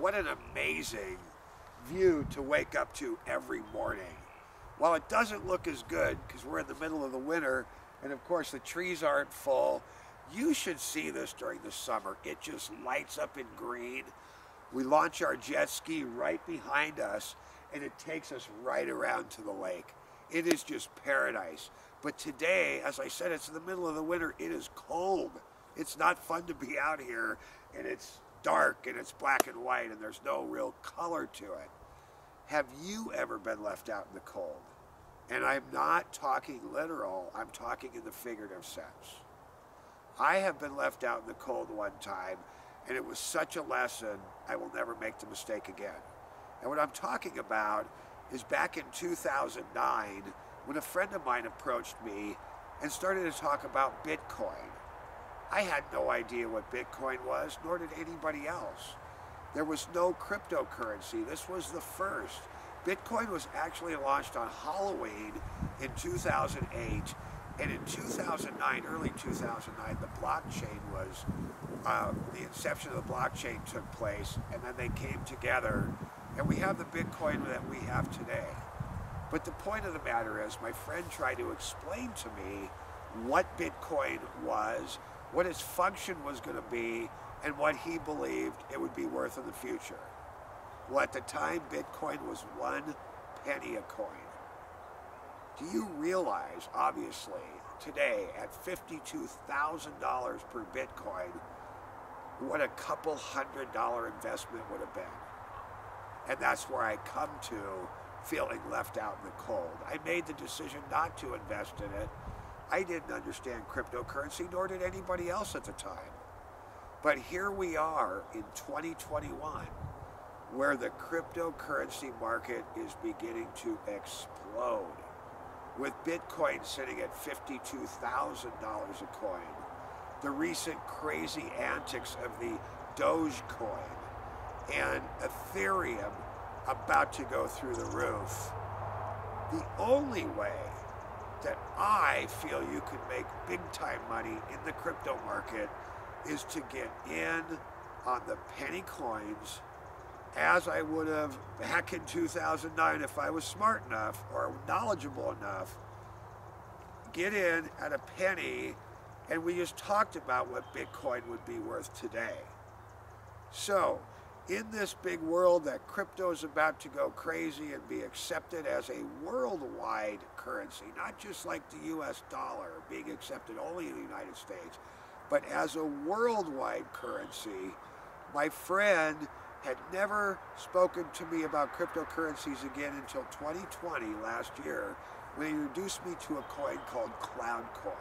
What an amazing view to wake up to every morning. While it doesn't look as good because we're in the middle of the winter and of course the trees aren't full, you should see this during the summer. It just lights up in green. We launch our jet ski right behind us and it takes us right around to the lake. It is just paradise. But today, as I said, it's in the middle of the winter. It is cold. It's not fun to be out here and it's dark and it's black and white and there's no real color to it. Have you ever been left out in the cold? And I'm not talking literal, I'm talking in the figurative sense. I have been left out in the cold one time, and it was such a lesson, I will never make the mistake again. And what I'm talking about is back in 2009, when a friend of mine approached me and started to talk about Bitcoin. I had no idea what Bitcoin was, nor did anybody else. There was no cryptocurrency. This was the first. Bitcoin was actually launched on Halloween in 2008, and in 2009, early 2009, the blockchain was, uh, the inception of the blockchain took place, and then they came together, and we have the Bitcoin that we have today. But the point of the matter is, my friend tried to explain to me what Bitcoin was, what its function was going to be, and what he believed it would be worth in the future. Well, at the time, Bitcoin was one penny a coin. Do you realize, obviously, today at $52,000 per Bitcoin, what a couple hundred dollar investment would have been? And that's where I come to feeling left out in the cold. I made the decision not to invest in it. I didn't understand cryptocurrency, nor did anybody else at the time. But here we are in 2021 where the cryptocurrency market is beginning to explode with Bitcoin sitting at $52,000 a coin, the recent crazy antics of the Dogecoin, and Ethereum about to go through the roof. The only way I feel you can make big time money in the crypto market is to get in on the penny coins as I would have back in 2009 if I was smart enough or knowledgeable enough. Get in at a penny, and we just talked about what Bitcoin would be worth today. So, in this big world that crypto is about to go crazy and be accepted as a worldwide currency, not just like the US dollar being accepted only in the United States, but as a worldwide currency, my friend had never spoken to me about cryptocurrencies again until 2020, last year, when he introduced me to a coin called CloudCoin.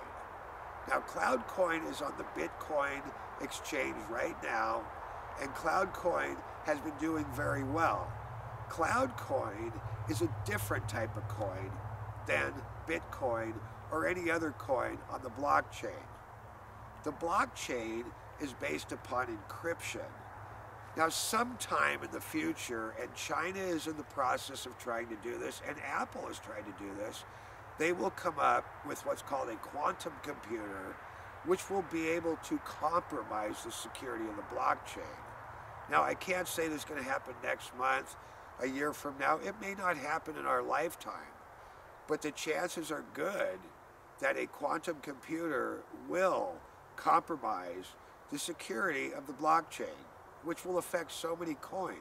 Now, CloudCoin is on the Bitcoin exchange right now, and CloudCoin has been doing very well. CloudCoin is a different type of coin than Bitcoin or any other coin on the blockchain. The blockchain is based upon encryption. Now, sometime in the future, and China is in the process of trying to do this, and Apple is trying to do this, they will come up with what's called a quantum computer, which will be able to compromise the security of the blockchain. Now, I can't say this is going to happen next month, a year from now. It may not happen in our lifetime, but the chances are good that a quantum computer will compromise the security of the blockchain which will affect so many coins.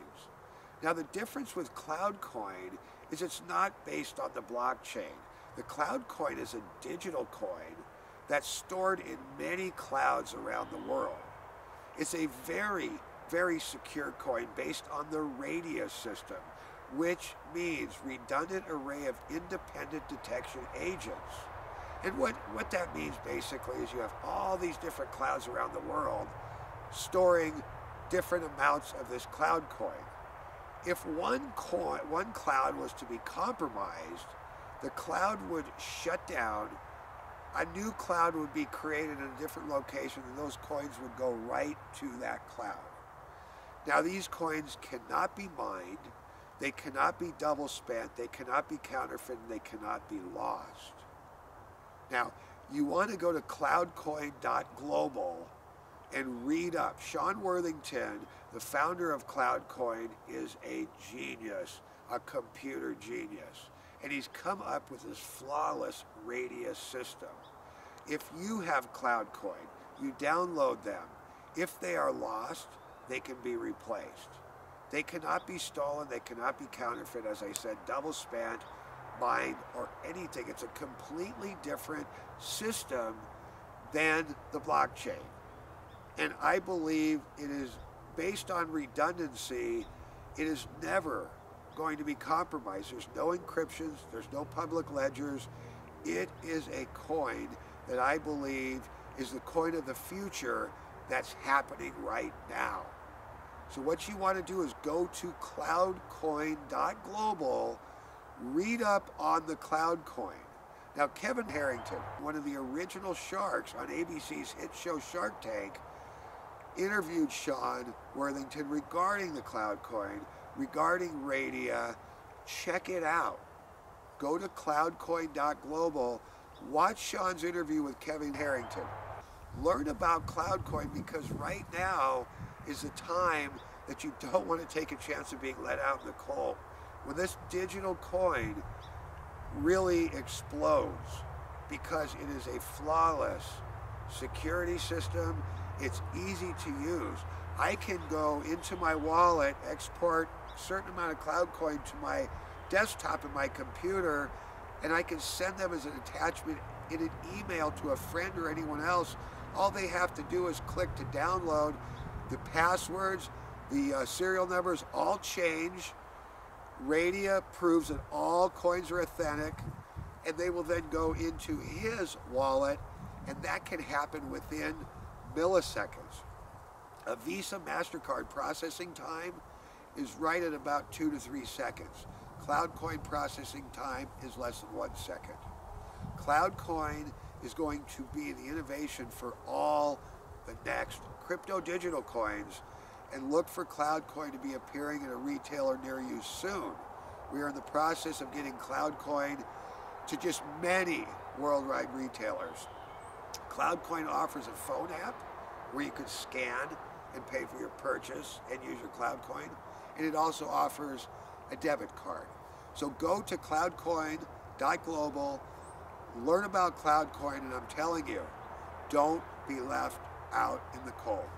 Now the difference with CloudCoin is it's not based on the blockchain. The CloudCoin is a digital coin that's stored in many clouds around the world. It's a very, very secure coin based on the RAIDA system, which means redundant array of independent detection agents. And what, what that means basically is you have all these different clouds around the world storing different amounts of this cloud coin. If one coin, one cloud was to be compromised, the cloud would shut down, a new cloud would be created in a different location, and those coins would go right to that cloud. Now these coins cannot be mined, they cannot be double spent, they cannot be counterfeited, they cannot be lost. Now, you want to go to cloudcoin.global and read up. Sean Worthington, the founder of CloudCoin, is a genius, a computer genius. And he's come up with this flawless RAIDA system. If you have CloudCoin, you download them. If they are lost, they can be replaced. They cannot be stolen, they cannot be counterfeit, as I said, double spent, mined, or anything. It's a completely different system than the blockchain. And I believe it is based on redundancy, it is never going to be compromised. There's no encryptions, there's no public ledgers. It is a coin that I believe is the coin of the future that's happening right now. So what you want to do is go to cloudcoin.global, read up on the CloudCoin. Now Kevin Harrington, one of the original sharks on ABC's hit show Shark Tank, interviewed Sean Worthington regarding the CloudCoin, regarding RAIDA. Check it out. Go to cloudcoin.global, watch Sean's interview with Kevin Harrington. Learn about CloudCoin because right now is the time that you don't want to take a chance of being let out in the cold. When this digital coin really explodes because it is a flawless security system, it's easy to use. I can go into my wallet, export a certain amount of CloudCoin to my desktop in my computer, and I can send them as an attachment in an email to a friend or anyone else. All they have to do is click to download. The passwords, the uh, serial numbers all change. RAIDA proves that all coins are authentic, and they will then go into his wallet, and that can happen within milliseconds. A Visa MasterCard processing time is right at about two to three seconds. CloudCoin processing time is less than one second. CloudCoin is going to be the innovation for all the next crypto digital coins and look for CloudCoin to be appearing in a retailer near you soon. We are in the process of getting CloudCoin to just many worldwide retailers. CloudCoin offers a phone app where you can scan and pay for your purchase and use your CloudCoin. And it also offers a debit card. So go to cloudcoin.global, learn about CloudCoin, and I'm telling you, don't be left out in the cold.